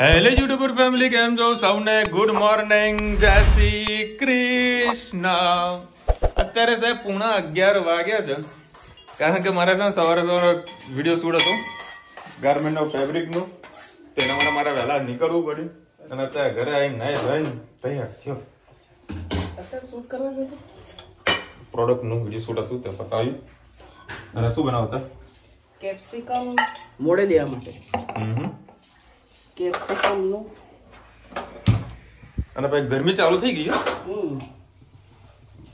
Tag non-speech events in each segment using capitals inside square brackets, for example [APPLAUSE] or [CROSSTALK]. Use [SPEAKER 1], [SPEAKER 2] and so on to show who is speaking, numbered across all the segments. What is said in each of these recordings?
[SPEAKER 1] Hello YouTuber family કેમ છો? સૌને ગુડ મોર્નિંગ જય શ્રી કૃષ્ણ. અત્યારે સાહેબ પૂણા અગિયાર વાગ્યા છે. કારણ કે મારે છે ને સવારે સવારે વીડિયો શૂટ હતો. ગાર્મેન્ટ નો ફેબ્રિકનું. તેના માટે મારે વહેલા નીકળવું પડ્યું. અને અત્યારે ઘરે આવીને નાઈ રહીને તૈયાર થયો.
[SPEAKER 2] અત્યારે શૂટ કરવા ગયો
[SPEAKER 1] પ્રોડક્ટનું વીડિયો શૂટ હતું તે પતાવ્યું અને શું બનાવતા?
[SPEAKER 2] કેપ્સિકમ મોડે દેવા માટે.
[SPEAKER 1] હમ.
[SPEAKER 2] કેપ્સિકમનું.
[SPEAKER 1] અને પછી ગરમી ચાલુ થઈ ગઈ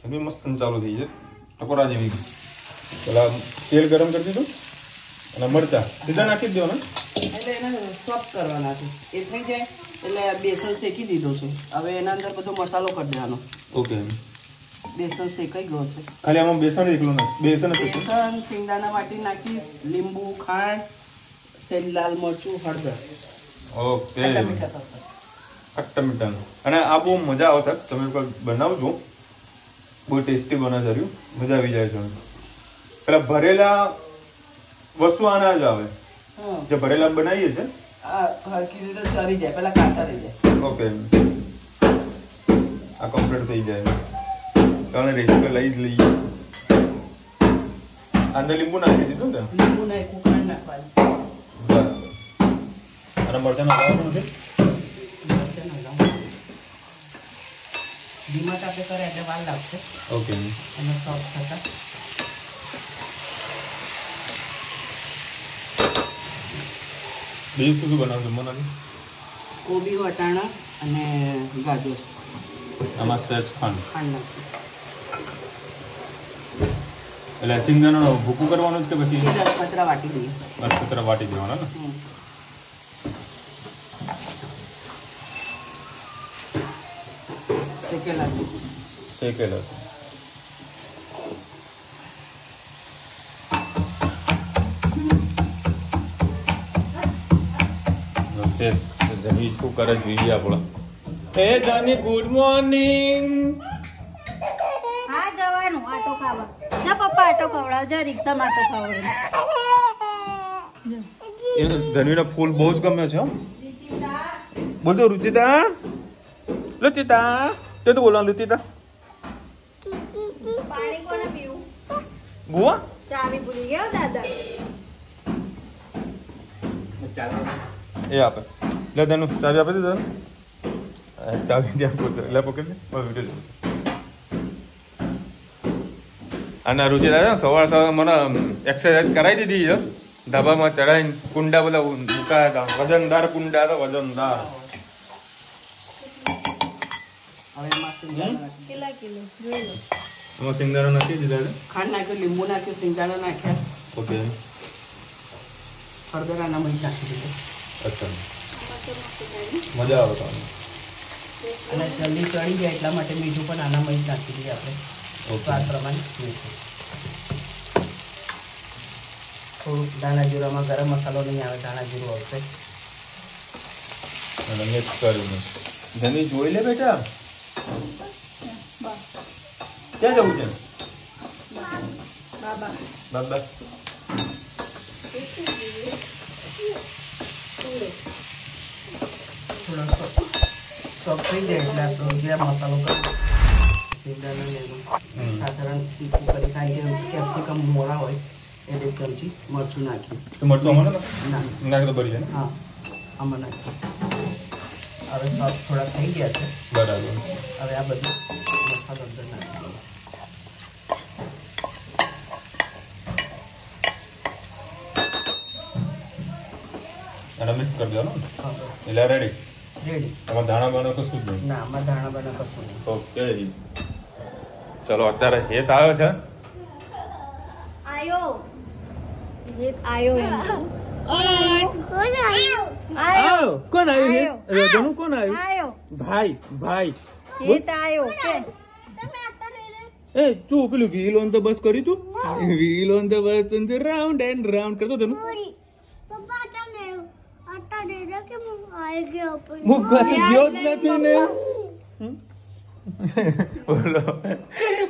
[SPEAKER 1] ગરમી મસ્ત ચાલુ થઈ છે. ટકોરા જેવી. પેલા તેલ ગરમ કરી દીધું અને મરચા. સીધા નાખી દો ને
[SPEAKER 2] એટલે એને સોફ્ટ કરવાના છે. એ થઈ જાય એટલે બેસન શેકી દીધું છે. હવે એના અંદર બધો મસાલો કરી દેવાનો.
[SPEAKER 1] ઓકે.
[SPEAKER 2] બેસન શેકાઈ ગયો છે.
[SPEAKER 1] ખાલી આમાં બેસન એકલું નાખ. બેસન
[SPEAKER 2] બેસન સિંગદાણા વાટી નાખીશ લીંબુ ખાંડ લાલ મરચું હળદર.
[SPEAKER 1] ઓકે.
[SPEAKER 2] ખટ્ટા
[SPEAKER 1] મીઠાનું અને આ બહુ મજા આવશે તમે એકવાર બનાવજો. બહુ ટેસ્ટી બને છે મજા આવી જાય છે પેલા ભરેલા વસ્તુ આના જ આવે. જે ભરેલા બનાવીએ છે.
[SPEAKER 2] હરકી રીતે ચરી જાય. પેલા કાચા રહી જાય.
[SPEAKER 1] ઓકે. આ કમ્પ્લીટ થઈ જાય. તમે રેસીપી લઈ જ લઈએ. અંદર લીંબુ નાખી દીધું ને?
[SPEAKER 2] લીંબુ નાખ્યું ખાંડ નાખવાની.
[SPEAKER 1] બરાબર અને મરચાં નાખવાનું નથી
[SPEAKER 2] ધીમા તાપે કરે એટલે વાર લાગશે.
[SPEAKER 1] ઓકે.
[SPEAKER 2] અને સોફ્ટ થતા.
[SPEAKER 1] બીજું શું શું બનાવશો મને
[SPEAKER 2] કોબી વટાણા અને ગાજર.
[SPEAKER 1] આમાં સહેજ ખાંડ.
[SPEAKER 2] ખાંડ નાખી
[SPEAKER 1] એટલે સિંગદાનો ભૂકું કરવાનું જ કે પછી?
[SPEAKER 2] પતરા વાટી દઈએ.
[SPEAKER 1] તરફ વાટી દેવાના ને?
[SPEAKER 2] શેકેલા. દૂધ.
[SPEAKER 1] શેકેલા છે જમી શું કરે જોઈએ આપણે? હે જાની ગુડ મોર્નિંગ
[SPEAKER 3] હા જવાનું આટો ખાવા. જા પપ્પા આટો ખવડાવ. જા રિક્ષામાં આટો ખાવડાવ
[SPEAKER 1] એ ધનવીના ફૂલ બહુ જ ગમે છે બોલતો રુચિતા. રુચિતા તે તો બોલવાનું રુચિતા
[SPEAKER 3] પાણી કોને પીવું?
[SPEAKER 1] બુઆ
[SPEAKER 3] ચાવી ભૂલી ગયો દાદા.
[SPEAKER 1] એ આપે. લે તને ચાવી આપે દે તને આ ચાવી ત્યાં પોતે લે પકડ બસ વિડિયો. અને રુચિ દાદા ને સવાર સવાર મને એક્સરસાઇઝ કરાવી દીધી છે. ધાબામાં ચડાવીને કુંડા બધા મુકાયા હતા. વજનદાર કુંડા હતા વજનદાર
[SPEAKER 2] હવે એમાં સિંગદાણા નાખી.
[SPEAKER 3] કેટલા કિલો જોઈ લો
[SPEAKER 1] એમાં સિંગારો નાખી દીધા
[SPEAKER 2] ખાંડ નાખ્યું લીંબુ નાખ્યું સિંગદાણા નાખ્યા.
[SPEAKER 1] ઓકે.
[SPEAKER 2] હળદર મહી નાખી દીધા.
[SPEAKER 1] અચ્છા. મજા આવે તમને
[SPEAKER 2] અને જલ્દી ચડી જાય એટલા માટે મીઠું પણ આના મહી નાખી દઈએ આપણે. સ્વાદ પ્રમાણે મીઠું. થોડુંક દાણા જીરામાં ગરમ મસાલો નહીં આવે દાણા જીરું આવશે.
[SPEAKER 1] મિક્સ કરું ધની જોઈ લે બેટા. ક્યાં જવું છે?
[SPEAKER 3] બાબા.
[SPEAKER 1] બાબા.
[SPEAKER 2] થોડા સોફ્ટ થઈ જાય એટલે આપણો જે મસાલો એનું સાધારણ તીખું કરી ખાઈ કેપ્સિકમ મોળા હોય એટલે ચમચી મરચું નાખ્યું
[SPEAKER 1] મરચું અમારે
[SPEAKER 2] ના.
[SPEAKER 1] તો ભરી જાય
[SPEAKER 2] હા આમાં નાખ્યું હવે સોફ્ટ થોડા થઈ ગયા છે.
[SPEAKER 1] બરાબર.
[SPEAKER 2] હવે આ બધું મસાલો અંદર નાખી દઈએ.
[SPEAKER 1] અને મિક્સ કરી દેવાનું એટલે રેડી
[SPEAKER 2] રેડી
[SPEAKER 1] દાણા બાણા કશું જ નહીં?
[SPEAKER 2] ના આમાં ધાણા બાણા કશું નહીં.
[SPEAKER 1] ઓકે. ચલો અત્યારે હેત આવ્યો છે.
[SPEAKER 3] આયો. આયો?
[SPEAKER 1] કોણ
[SPEAKER 3] આવ્યું?
[SPEAKER 1] રજાનું કોણ
[SPEAKER 3] આયો?
[SPEAKER 1] ભાઈ ભાઈ.
[SPEAKER 3] હેત આયો. કે?
[SPEAKER 1] એ તું પેલું વ્હીલ ઓન ધ બસ કર્યું તું? Wheel on the bus round and round કરતો તને. હું કશું ગયો જ નથી ને. બોલો.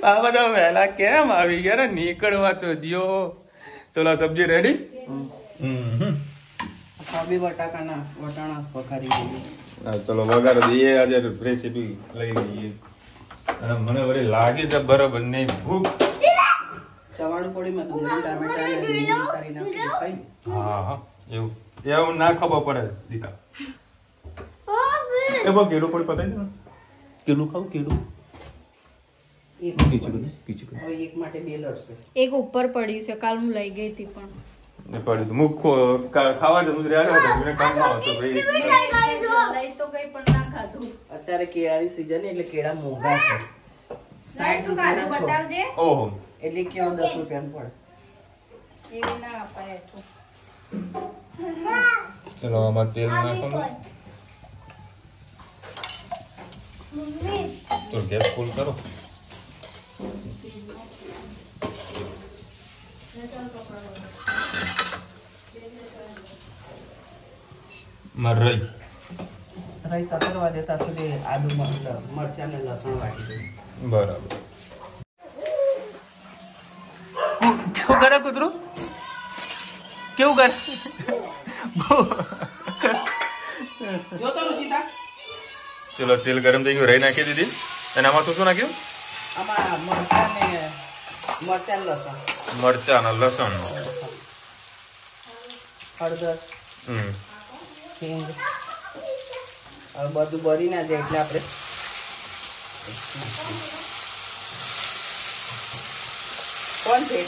[SPEAKER 1] આ બધા વહેલા કેમ આવી ગયા? ને નીકળવા તો દિયો. ચલો સબ્જી રેડી
[SPEAKER 2] આ બે બટાકાના વટાણા વઘારી દઈએ.
[SPEAKER 1] ચલો વઘાર દઈએ. આજે રેસીપી લઈ લઈએ. અને મને વળી લાગે છે બરાબર નહીં ભૂખ.
[SPEAKER 2] ચવાણું પોળીમાં ડુંગળી ટામેટા અને લીલી કરી નાખી ખાઈ
[SPEAKER 1] હા હા. એવું. એવું ના ખબર પડે દીકા. એ બો કેળું પડી પતાવી દે કેડું કેળું ખાવું કેળું?
[SPEAKER 2] એક
[SPEAKER 1] ખીચડું કીચડું ખીચડું
[SPEAKER 2] એક માટે બે લડશે
[SPEAKER 3] એક ઉપર પડ્યું છે કાલ હું લઈ ગઈ હતી પણ.
[SPEAKER 1] ને પડ્યું હતું ખાવા જતું રહ્યા હતા મને કામ ના હતો ભાઈ.
[SPEAKER 3] લઈ તો ગઈ પણ ના ખાધું.
[SPEAKER 2] અત્યારે કેળાની સીઝન એટલે કેળા મોંઘા છે. સાઠ રૂપિયાના છો
[SPEAKER 3] બતાવજે.
[SPEAKER 1] ઓહો.
[SPEAKER 2] એટલે કેવો દસ રૂપિયાનું પડે?
[SPEAKER 3] એવી ના અપાય તો.
[SPEAKER 1] ચલો આમાં તેલ નાખવાનું. તો ગેસ ફૂલ કરો. મરઈ
[SPEAKER 2] રઈ. તતરવા દેતા સુધી આદુ મરચાં મરચાં ને લસણ વાટી દે
[SPEAKER 1] બરાબર. કેવું કરે કૂતરું? કેવું કરે?
[SPEAKER 2] જો તો. રુચિતા
[SPEAKER 1] ચલો તેલ ગરમ થઈ ગયું રહી નાખી દીધી. અને આમાં શું શું નાખ્યું?
[SPEAKER 2] આમાં મરચાં ને મરચાં લસણ.
[SPEAKER 1] મરચાં અને લસણ.
[SPEAKER 2] હળદર.
[SPEAKER 1] હમ.
[SPEAKER 2] હિંગ હવે બધું બળી ના જાય એટલે આપણે કોણ છે?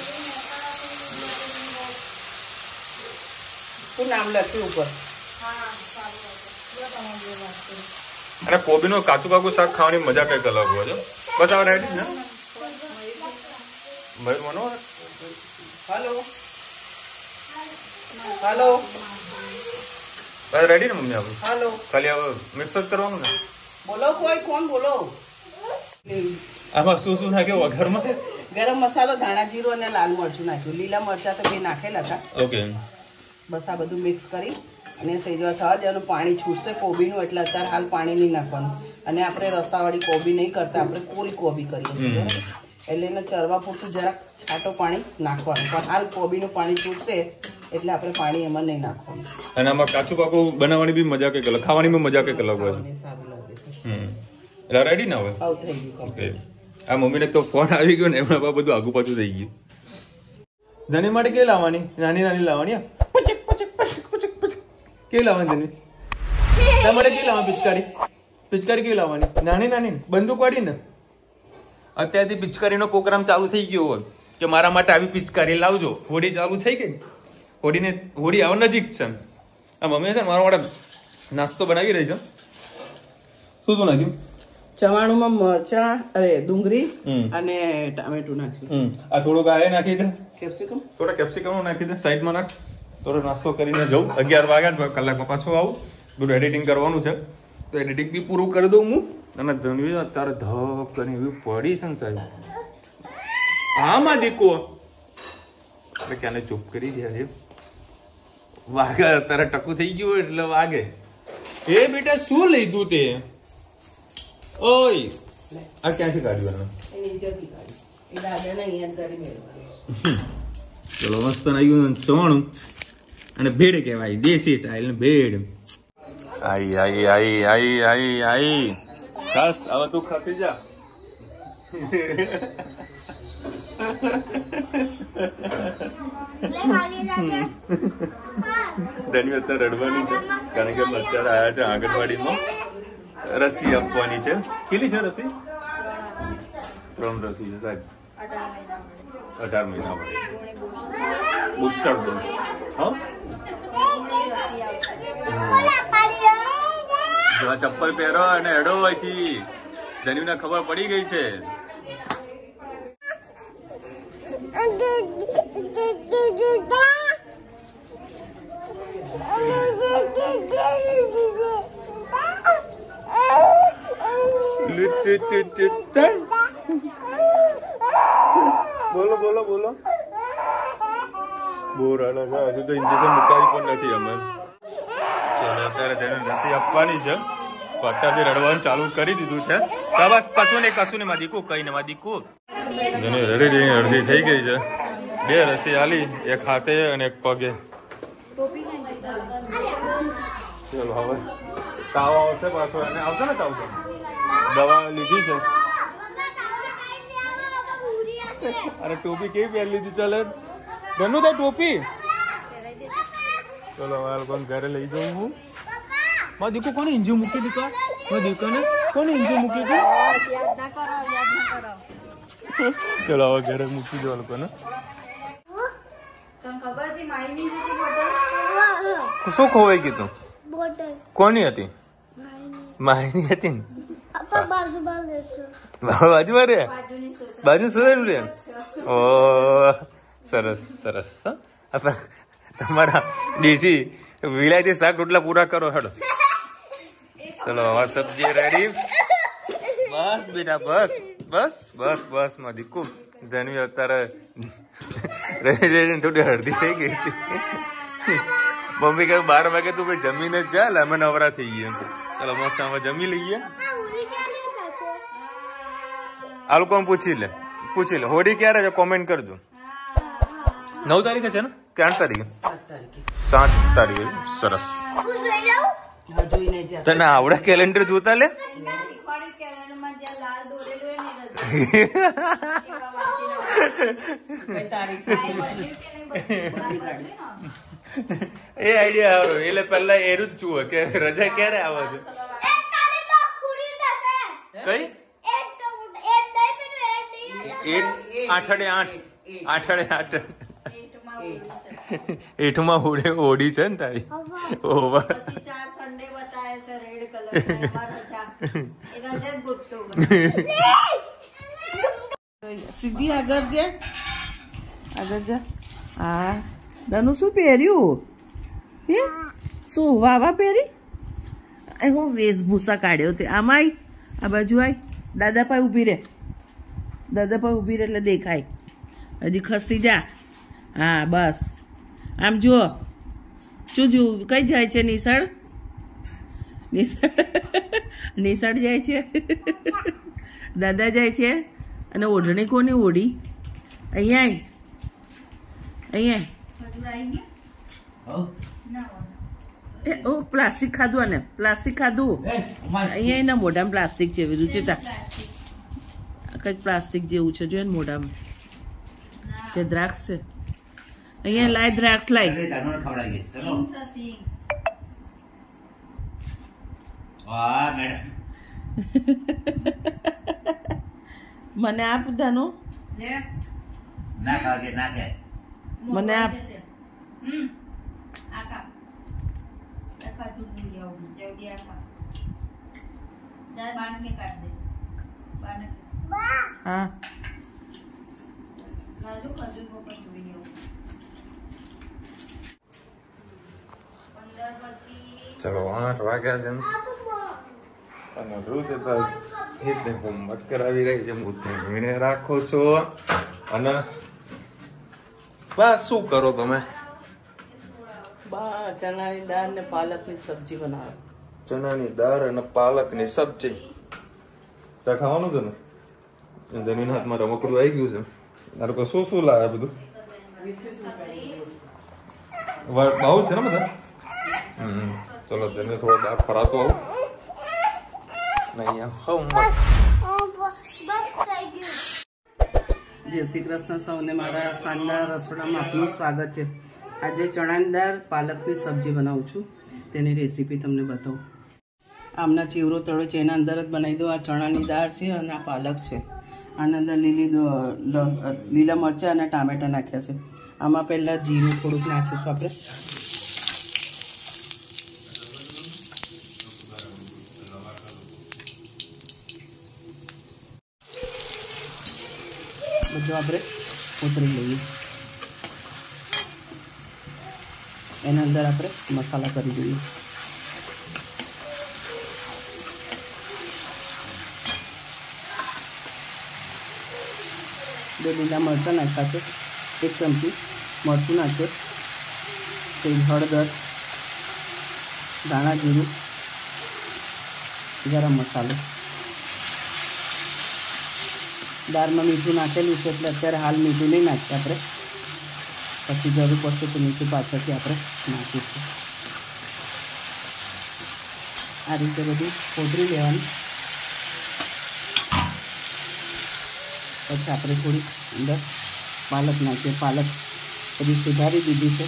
[SPEAKER 2] શું નામ લખ્યું ઉપર?
[SPEAKER 1] અને કોબીનું કાચું કાકું શાક ખાવાની મજા કંઈક અલગ હોય છે. આ રેડી ને મયુર મનો?
[SPEAKER 2] હલો. હલો.
[SPEAKER 1] બસ રેડી ને મમ્મી આપણે
[SPEAKER 2] હલો.
[SPEAKER 1] ખાલી હવે મિક્સ જ કરવાનું ને?
[SPEAKER 2] બોલો કોઈ કોણ બોલો?
[SPEAKER 1] આમાં શું શું નાખ્યું? વઘારમાં
[SPEAKER 2] ગરમ મસાલો ધાણા જીરું અને લાલ મરચું નાખ્યું. લીલા મરચાં તો બે નાખેલા હતા.
[SPEAKER 1] ઓકે.
[SPEAKER 2] બસ આ બધું મિક્સ કરી અને સેજવા થવા દેવાનું પાણી છૂટશે કોબીનું એટલે અત્યારે હાલ પાણી નહીં નાખવાનું. અને આપણે રસાવાળી કોબી નહીં કરતા આપણે કોરી કોબી કરીએ છીએ એટલે એને ચરવા પૂરતું જરાક છાંટો પાણી નાખવાનું. પણ હાલ કોબીનું પાણી છૂટશે એટલે આપણે પાણી એમાં નહીં નાખવાનું.
[SPEAKER 1] અને આમાં કાચું પાકું બનાવવાની બી મજા કંઈક અલગ ખાવાની બી મજા કંઈક અલગ હોય હમ. એટલે રેડી ના હોય
[SPEAKER 2] આવું થઈ ગયું
[SPEAKER 1] ઓકે આ મમ્મીને તો ફોન આવી ગયો ને એમના બધું આગુ પાછું થઈ ગયું. ધની માટે કેવી લાવવાની? નાની નાની લાવવાની આ? પુચક, પુચક, પુચક, પુચક, પુચક. કેવી લાવવાની ધની તમારે કેવી લાવવાની પિચકારી? પિચકારી કેવી લાવવાની? નાની નાની બંદૂક વાળી ને. અત્યારથી પિચકારીનો પ્રોગ્રામ ચાલુ થઈ ગયો હોય કે મારા માટે આવી પિચકારી લાવજો. હોડી ચાલુ થઈ ગઈ હોળીને હોળી આવવા નજીક છે આ મમ્મી છે ને મારા માટે નાસ્તો બનાવી રહી છે શું શું નાખ્યું?
[SPEAKER 2] ચવાણુંમાં મરચાં અરે ડુંગળી અને ટામેટું નાખ્યું.
[SPEAKER 1] આ થોડુંક આ નાખી દે.
[SPEAKER 2] કેપ્સિકમ?
[SPEAKER 1] થોડા કેપ્સિકમ નાખી દે સાઈડમાં નાખ. થોડો નાસ્તો કરીને જઉં. અગિયાર વાગ્યા કલાકમાં પાછું આવું. બધું એડિટિંગ કરવાનું છે. તો એડિટિંગ બી પૂરું કરી દઉં હું. અને ધનવી અત્યારે ધક કરીને એવી પડી છે ને સાહેબ. હા માં દીકો એટલે ક્યાંને ચૂપ કરી દે વાગે અત્યારે ટકું થઈ ગયું હોય એટલે વાગે. એ બેટા શું લીધું તે? ઓય. આ ક્યાંથી કાઢ્યું ચલો મસ્ત આવ્યું ચવાણું. અને ભેડ કહેવાય દેશી સ્ટાઇલ ને ભેડ આઈ આઈ આઈ આઈ આઈ આઈ. બસ હવે તું ખાતી જા. ધની અત્યારે રડવાની છે. કારણ કે અત્યારે આવ્યા છે આંગણવાડીમાં. રસી આપવાની છે. કેટલી છે રસી? ત્રણ રસી છે, સાહેબ. અઢાર મહિના માટે. Booster dose. હા? ચપ્પલ પહેરો અને એડો હોય છે ધન્યુને ખબર પડી ગઈ છે. બોલો બોલો બોલો. બહુ રડે હજુ તો ઇન્જેક્શન મુકાવી પણ નથી અમે. અત્યારે તેને રસી આપવાની છે. અત્યારથી રડવાનું ચાલુ કરી દીધું છે. બસ કશું નહીં કશું નહીં મારી દીકુ કઈ ને મારી દીકુ. જેની રેડી રડી અડધી થઈ ગઈ છે. બે રસી આલી એક હાથે અને એક પગે.
[SPEAKER 3] ટોપી
[SPEAKER 1] ચલો હવે તાવ આવશે પાછો એને આવશે ને તાવ તો? દવા લીધી છે. અરે ટોપી કેવી પહેરી લીધી ચાલે? ઘરનું તે ટોપી? ચલો હવે પણ લોકોને ઘરે લઈ જાઉં હું. મા દીકો કોને ઇંજુ મૂકી દીકરા માં દીકોને કોને ઇંજુ મૂકી હતી ચલો હવે ઘરે મૂકી દો લોકોને.
[SPEAKER 3] માયની
[SPEAKER 1] શું ખોવાઈ ગયું તું? કોની હતી? માહિની હતી ને?
[SPEAKER 4] બાજુ
[SPEAKER 1] રે બાજુ સુરેન રે ઓ સરસ સરસ હા. તમારા દેશી વિલાયતી શાક રોટલા પૂરા કરો હેડો. [LAUGHS] ચલો હવે સબ્જી રેડી બસ બેટા બસ. બસ બસ બસમાં દીકુ. ધનવી અત્યારે રહી રહીને થોડી હળદી થઈ ગઈ હતી. મમ્મી કહ્યું બાર વાગે તું ભાઈ જમીને જ ચાલ અમે નવરા થઈ ગયા ચાલો મસ્ત અમે જમી લઈએ.
[SPEAKER 4] આ
[SPEAKER 1] લોકોને પૂછી લે પૂછી લે. હોળી ક્યારે છે? કોમેન્ટ કરજો નવ તારીખે છે ને? કે આઠ તારીખે.
[SPEAKER 2] સાત તારીખે.
[SPEAKER 1] સરસ. તને આવડે કેલેન્ડર જોતા લે? એ આઈડિયા આવ્યો એટલે પહેલા એરું જ જુઓ કે રજા ક્યારે આવે છે. કઈ?
[SPEAKER 4] એક તો એક દઈ પેલું એક દઈ
[SPEAKER 1] એટ આઠડે આઠ. આઠડે આઠ. એઠમાં હોળી ઓડી છે ને તારી? ઓવર
[SPEAKER 3] ચાર સન્ડે બતાવે છે રેડ કલર રજા એ રજા જ ગોતતો હોય.
[SPEAKER 2] સીધી આગળ જે? આગળ જા. હા. દનું શું પહેર્યું? હે? શું, વાવા પહેરી? હું વેશભૂષા કાઢ્યો તે. આમાં આઈ આ બાજુ આઈ દાદા પાસે ઊભી રહે દાદા પાસે ઊભી રહે એટલે દેખાય. હજી ખસતી જા. હા, બસ. આમ જુઓ. શું જુઓ? કઈ જાય છે? નિસળ? નિસળ? [LAUGHS] નિસળ જાય છે? [LAUGHS] દાદા જાય છે? અને ઓઢણી કોની ઓઢી? અહીંયા આય. અહીંયા. એ ઓ પ્લાસ્ટિક ખાધું આને. પ્લાસ્ટિક ખાધું. અહીંયા એના મોઢામાં પ્લાસ્ટિક છે બધું ચેતા
[SPEAKER 3] પ્લાસ્ટિક.
[SPEAKER 2] કંઈક પ્લાસ્ટિક જેવું છે જોઈએ ને મોઢામાં. કે દ્રાક્ષ છે. અહીંયા લાય દ્રાક્ષ લાય.
[SPEAKER 3] છે.
[SPEAKER 5] વાહ મેડમ. [LAUGHS]
[SPEAKER 2] મને આપ દાનો
[SPEAKER 3] લે.
[SPEAKER 5] ના ખાવા ના કે
[SPEAKER 2] મને આપ.
[SPEAKER 3] હમ. આ ખા. આ ખજૂર લઈ આવું. જલ્દી આ ખા. જા કે કાઢ દે. કે.
[SPEAKER 2] હા
[SPEAKER 3] લાજો ખજૂર જોઈ આવું.
[SPEAKER 1] ચલો આઠ વાગ્યા છે અને રોજ તો હિતને હોમવર્ક કરાવી રહી છે હું તેને રાખો છો. અને બસ શું કરો તમે?
[SPEAKER 2] બા ચણાની દાળ ને પાલકની સબ્જી બનાવો.
[SPEAKER 1] ચણાની દાળ અને પાલકની સબ્જી. ત્યાં ખાવાનું છે ને? જમીન હાથમાં રમકડું આવી ગયું છે. આ લોકો શું શું લાવે બધું? બહુ છે ને બધા? ચલો તેને થોડો દાળ ફરાતો આવું. ને અહીંયા હોમવર્ક
[SPEAKER 4] બસ
[SPEAKER 2] જય શ્રી કૃષ્ણ, સૌને મારા શાનદાર રસોડામાં આપનું સ્વાગત છે. આજે ચણાની દાળ પાલકની સબ્જી બનાવું છું. તેની રેસીપી તમને બતાવું. આમના ચીવરો તળો છે, એના અંદર જ બનાવી દો આ ચણાની દાળ છે અને આ પાલક છે. આના અંદર લીલી લીલા મરચાં અને ટામેટા નાખ્યા છે. આમાં પહેલાં જીરું થોડુંક નાખીશું આપણે. બધું આપણે ઉતરી લઈએ એના અંદર આપણે મસાલા કરી દઈએ બે લીલા મરચાં નાખ્યા છે એક ચમચી મરચું નાખે પછી હળદર ધાણા જીરું ગરમ મસાલો દાળમાં મીઠું નાખેલું છે એટલે અત્યારે હાલ મીઠું નહીં નાખીએ આપણે. પછી જરૂર પડશે તો મીઠું પાછળથી આપણે નાખીશું. આ રીતે બધું કોતરી લેવાનું. પછી આપણે થોડીક અંદર પાલક નાખીએ. પાલક બધી સુધારી દીધી છે.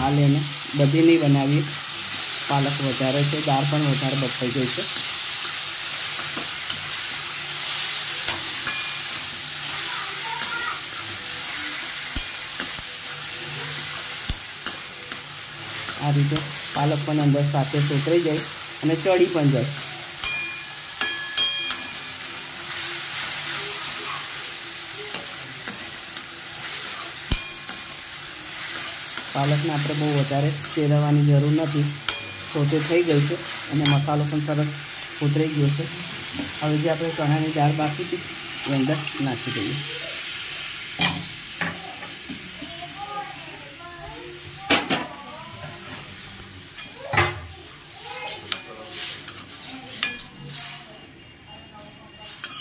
[SPEAKER 2] હાલ એને બધી નહીં બનાવીએ. પાલક વધારે છે, દાળ પણ વધારે બફાઈ ગઈ છે. આ પાલક પણ અંદર સાથે સોતરાઈ જાય અને ચડી પણ જાય. પાલકને આપણે બહુ વધારે ચેરવવાની જરૂર નથી. સોતે થઈ ગઈ છે અને મસાલો પણ સરસ ઉતરાઈ ગયો છે. હવે જે આપણે ચણાની દાળ બાકી હતી એ અંદર નાખી દઈએ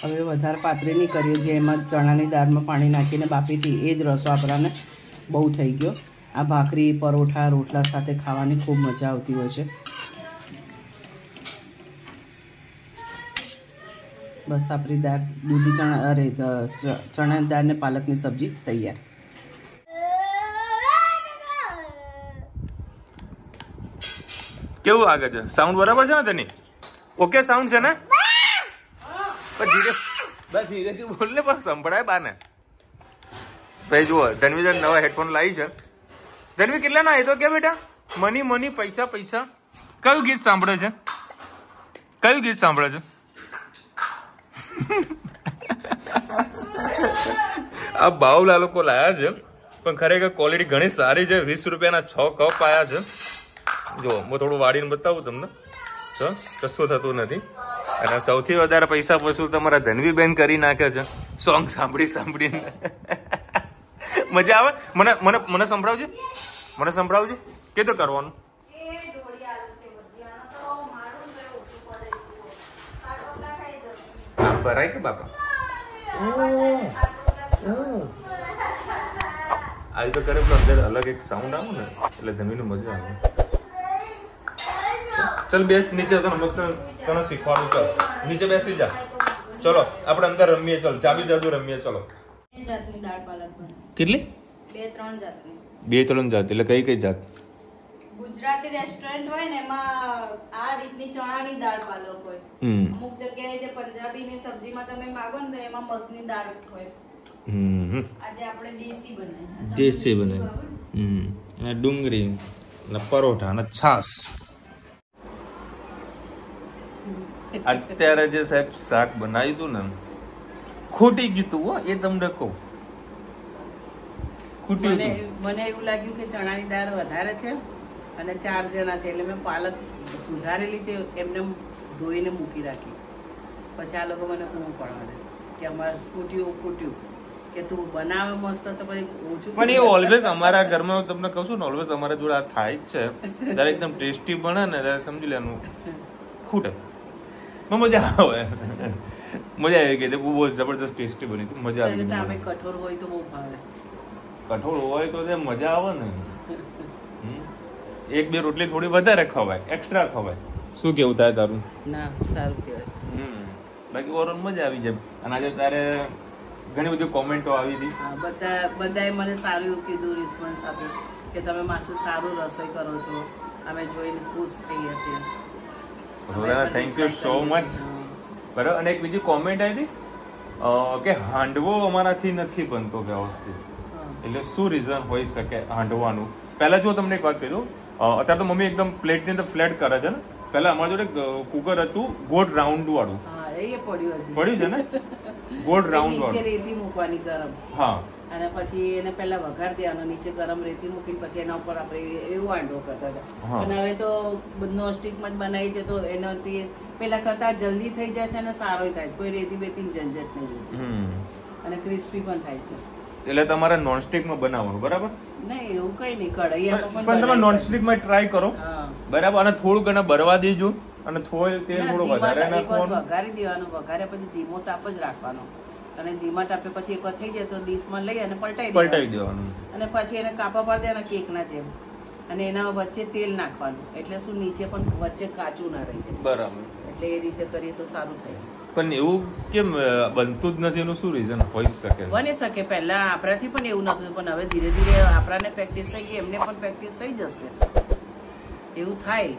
[SPEAKER 2] હવે વધારે પાતળીની નહીં કરીએ જે એમાં ચણાની દાળમાં પાણી નાખીને બાપી હતી એ જ રસો આપણાને બહુ થઈ ગયો. આ ભાખરી પરોઠા રોટલા સાથે ખાવાની ખૂબ મજા આવતી હોય છે. બસ આપણી દાળ દૂધી ચણા અરે ચણાની દાળ ને પાલકની સબ્જી તૈયાર.
[SPEAKER 1] કેવું આગળ છે? સાઉન્ડ બરાબર છે ને તેની? ઓકે સાઉન્ડ છે ને? પણ ધીરે બસ પણ સંભળાય બાને. ભાઈ, જુઓ ધનવી નવા હેડફોન લાવી છે. ધનવી, કેટલા ના? તો કે બેટા, મની મની, પૈસા પૈસા. કયું ગીત સાંભળે છે? કયું ગીત સાંભળે છે? આ બાવલા લોકો લાયા છે, પણ ખરેખર ક્વોલિટી ઘણી સારી છે. વીસ રૂપિયાના છ કપ આયા છે. જો હું થોડું વાળીને બતાવું તમને. જો કશું થતું નથી. અને સૌથી વધારે પૈસા વસૂલ તમારા ધનવી બેન કરી નાખે છે. સોંગ સાંભળી સાંભળીને. મજા આવે? મને મને મને સંભળાવજે? મને સંભળાવજે? કે તો કરવાનું? ભરાય કે બાપા? આવી તો કરે પણ અંદર અલગ એક સાઉન્ડ આવે ને એટલે ધનવીને મજા આવે. ચલ બેસ નીચે તને મસ્ત તને શીખવાડું ચલ. નીચે બેસી જા. ચલો આપણે અંદર રમીએ ચલો. જાદુ જાદુ રમીએ ચલો.
[SPEAKER 3] બે જાતની દાળ પાલક બને.
[SPEAKER 1] કેટલી?
[SPEAKER 3] બે ત્રણ જાતની.
[SPEAKER 1] બે ત્રણ જાત. એટલે કઈ કઈ જાત?
[SPEAKER 3] ગુજરાતી રેસ્ટોરન્ટ હોય ને એમાં આ રીતની ચણાની દાળ પાલક હોય. અમુક જગ્યાએ જે પંજાબીની સબ્જીમાં તમે માગો ને તો એમાં મગની દાળ હોય. આજે આપણે દેશી બનાવી.
[SPEAKER 1] દેશી બને હમ. અને ડુંગળી અને પરોઠા અને છાસ અત્યારે જે સાહેબ શાક બનાવ્યું હતું ને ખૂટી ગયું હતું હો એ તમને કહું. ખૂટ્યું
[SPEAKER 2] મને
[SPEAKER 1] હતું
[SPEAKER 2] મને એવું લાગ્યું કે ચણાની દાળ વધારે છે અને ચાર જણા છે એટલે મેં પાલક સુધારેલી તે એમને ધોઈને મૂકી રાખી. પછી આ લોકો મને બૂમ પડવા કે અમારે ફૂટ્યું ફૂટ્યું કે તું બનાવે મસ્ત તો પછી ઓછું
[SPEAKER 1] પણ એ ઓલવેઝ અમારા ઘરમાં તમને કહું છું ને ઓલવેઝ અમારા જોડે આ થાય જ છે. ત્યારે એકદમ ટેસ્ટી બને ને ત્યારે સમજી લેવાનું ખૂટે. મજા આવે. મજા આવી ગઈ. બહુ જબરદસ્ત ટેસ્ટી બની હતી. મજા આવી ગઈ
[SPEAKER 2] કઠોળ. હોય તો બહુ ભાવે.
[SPEAKER 1] કઠોળ હોય તો તે મજા આવે ને. એક બે રોટલી થોડી વધારે ખવાય. એક્સ્ટ્રા ખવાય. શું કેવું થાય તારું?
[SPEAKER 2] ના સારું કહેવાય.
[SPEAKER 1] બાકી ઓવરઓલ મજા આવી જાય. અને આજે તારે ઘણી બધી કોમેન્ટો આવી હતી.
[SPEAKER 2] બધા બધાએ મને સારું એવું કીધું રિસ્પોન્સ આપ્યો કે તમે માસે સારું રસોઈ કરો છો. અમે જોઈને ખુશ થઈએ છીએ.
[SPEAKER 1] થેન્ક યુ સો મચ બરાબર? અને એક બીજી કોમેન્ટ આવી હતી કે હાંડવો અમારાથી નથી બનતો વ્યવસ્થિત. એટલે શું રીઝન હોઈ શકે હાંડવાનું? પહેલા જો તમને એક વાત કહી દઉં અત્યારે તો મમ્મી એકદમ પ્લેટની અંદર ફ્લેટ કરે છે ને. પહેલા અમારા જોડે કુકર હતું ગોટ રાઉન્ડ વાળું.
[SPEAKER 2] હા એ પડ્યું હજી.
[SPEAKER 1] પડ્યું છે ને? [LAUGHS] ગોળ રાઉન્ડ
[SPEAKER 2] નીચે રેતી મૂકવાની ગરમ.
[SPEAKER 1] હા.
[SPEAKER 2] અને પછી એને પહેલા વઘાર દેવાનો નીચે ગરમ રેતી મૂકીને પછી એના ઉપર આપણે એવું આંડો કરતા હતા. અને હવે તો નોનસ્ટિકમાં જ બનાવી છે તો એનાથી પેલા કરતા જલ્દી થઈ જાય છે અને સારો થાય કોઈ રેતી બેતી ઝંઝટ નહીં અને ક્રિસ્પી પણ થાય છે.
[SPEAKER 1] એટલે તમારે નોનસ્ટિકનું બનાવવાનું બરાબર?
[SPEAKER 2] નહીં એવું કઈ નહીં. કઢાઈ
[SPEAKER 1] પણ
[SPEAKER 2] પણ
[SPEAKER 1] તમે નોનસ્ટિકમાં ટ્રાય કરો. બરાબર? અને થોડું ઘણા બરવા દેજો. અને થોડું તેલ થોડું વધારે નાખવાનું.
[SPEAKER 2] વઘારી દેવાનું વઘારે પછી ધીમો તાપ જ રાખવાનો. અને ધીમા તાપે પછી એકવાર થઈ જાય તો ડીશમાં લઈ અને પલટાઈ
[SPEAKER 1] પલટાવી
[SPEAKER 2] દેવાનું.
[SPEAKER 1] દેવાનું.
[SPEAKER 2] અને પછી એને કાપા પાડી દેવાના કેકના જેમ. અને એના વચ્ચે તેલ નાખવાનું. એટલે શું નીચે પણ વચ્ચે કાચું ના રહી જાય.
[SPEAKER 1] બરાબર.
[SPEAKER 2] એટલે એ રીતે કરીએ તો સારું થાય.
[SPEAKER 1] પણ એવું કેમ બનતું જ નથી? એનું શું રીઝન હોઈ શકે.
[SPEAKER 2] બની શકે. પહેલા આપણાથી પણ એવું નતું પણ હવે ધીરે ધીરે આપણાને પ્રેક્ટિસ થઈ ગઈ એમને પણ પ્રેક્ટિસ થઈ જશે. એવું થાય.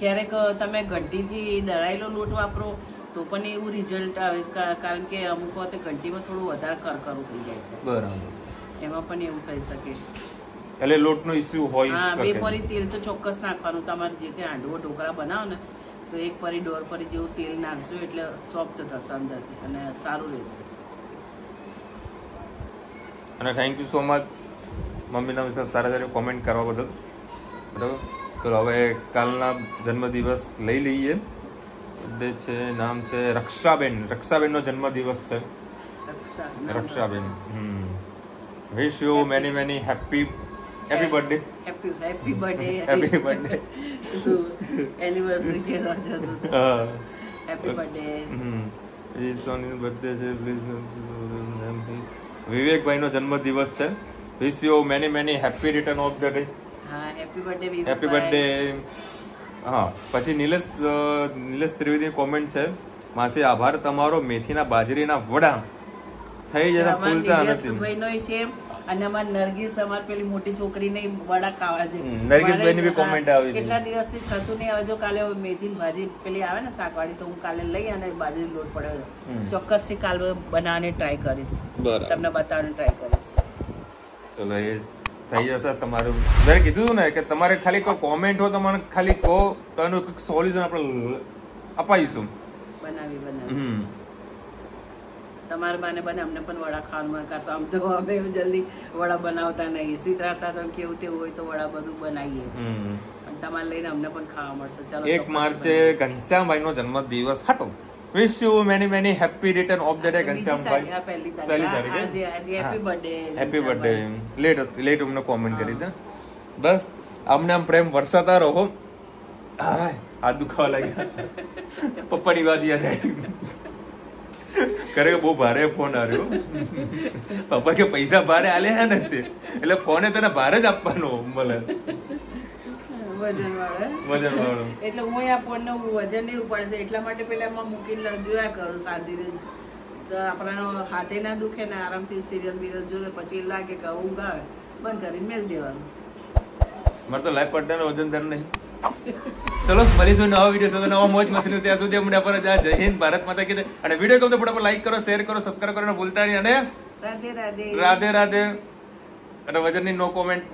[SPEAKER 2] ક્યારેક તમે ઘંટીથી દળાયેલો લોટ વાપરો તો પણ એવું રિઝલ્ટ આવે કારણ કે અમુક વખતે ઘંટીમાં થોડું વધારે કરકરું થઈ જાય છે.
[SPEAKER 1] બરાબર.
[SPEAKER 2] એમાં પણ એવું થઈ શકે.
[SPEAKER 1] એટલે લોટનો ઇસ્યુ હોય
[SPEAKER 2] હા બે પરી તેલ તો ચોક્કસ નાખવાનું. તમારે જે કે હાંડવો ઢોકળા બનાવો ને તો એક પરી દોઢ પરી જેવું તેલ નાખજો એટલે સોફ્ટ થશે અંદરથી અને સારું રહેશે.
[SPEAKER 1] અને થેન્ક યુ સો મચ મમ્મીના વિશે સારા સારી કોમેન્ટ કરવા બદલ. બરાબર? ચલો હવે કાલના જન્મદિવસ લઈ લઈએ. બધે છે નામ છે રક્ષાબેન. રક્ષાબેનનો જન્મદિવસ છે. રક્ષાબેન. હમ. Wish you many many happy happy birthday
[SPEAKER 2] happy happy birthday
[SPEAKER 1] Happy birthday.
[SPEAKER 2] Anniversary કે
[SPEAKER 1] રાજા
[SPEAKER 2] હેપી બર્થડે
[SPEAKER 1] હમ. એ સોની બર્થડે છે પ્લીઝ વિવેકભાઈનો જન્મદિવસ છે. Wish you many many happy return of the day
[SPEAKER 2] happy birthday
[SPEAKER 1] હા પછી નિલેશ નિલેશ ત્રિવેદી કોમેન્ટ છે માસી આભાર તમારો મેથીના બાજરીના વડા. થઈ જતા ફૂલતા નથી.
[SPEAKER 2] છે અને અમાર નરગીસ અમાર પેલી મોટી છોકરીને વડા ખાવા છે.
[SPEAKER 1] નરગીસભાઈની બી
[SPEAKER 2] કોમેન્ટ
[SPEAKER 1] આવી.
[SPEAKER 2] કેટલા દિવસથી થતું નહીં હવે જો કાલે મેથી ભાજી પેલી આવે ને શાકવાળી તો હું કાલે લઈ અને બાજરી લોટ પડ્યો
[SPEAKER 1] હમ.
[SPEAKER 2] ચોક્કસથી કાલે બનાવવાની ટ્રાય કરીશ. તમને બતાવવાની ટ્રાય કરીશ.
[SPEAKER 1] ચલો એ થઈ જશે તમારું. મેં કીધું ને કે તમારે ખાલી કોઈ કોમેન્ટ હો તો મને ખાલી કહો તો એનું કંઈક સોલ્યુશન આપણે અપાઈશું.
[SPEAKER 2] બનાવી બનાવી. તમારા બાને બને અમને પણ વડા ખાવાનું હોય કાં આમ તો અમે જલ્દી વડા બનાવતા નહીં. સીતરા સાથે કેવું તેવું હોય તો વડા બધું બનાવીએ. તમારે લઈને અમને પણ ખાવા મળશે. ચાલો
[SPEAKER 1] એક માર્ચે ઘનશ્યામભાઈ નો જન્મ દિવસ હતો. Wish you many many happy return of the day Ghanshyambhai
[SPEAKER 2] પહેલી તારીખ. આજે- આજે happy birthday
[SPEAKER 1] happy birthday let let અમને કોમેન્ટ કરી દે. બસ અમને આમ પ્રેમ વરસાતા રહો. હા આ દુખાવા લાગ્યા. પપ્પાની વાત યાદ આવી. કરે બહુ ભારે ફોન આવ્યો. પપ્પા કે પૈસા ભારે આલે હે ને એટલે ફોને તને ભારે જ આપવાનો મળે? વજન વાળો
[SPEAKER 2] એટલે હું આ ફોનનું વજન નહીં ઉપાડે છે એટલા માટે પેલા એમાં મૂકીને જોયા કરું શાંતિથી. તો આપણા હાથે ના દુખે ને આરામથી સિરિયલ બિરિયલ જોવે પછી લાગે કે ઊંઘ આવે બંધ કરીને મેળ દેવાનું.
[SPEAKER 1] મારે તો લાઈફ પાર્ટનર વજન દર નહીં. ચલો મળીશું નવા વીડિયો સાથે નવા મોજ મસ્તી ત્યાં સુધી અમને પર જય હિન્દ ભારત માતા કીધું અને વીડિયો ગમતો ફટાફટ લાઈક કરો શેર કરો સબસ્ક્રાઈબ કરો ભૂલતા નહીં. અને
[SPEAKER 2] રાધે રાધે.
[SPEAKER 1] રાધે રાધે. અને વજનની નો કોમેન્ટ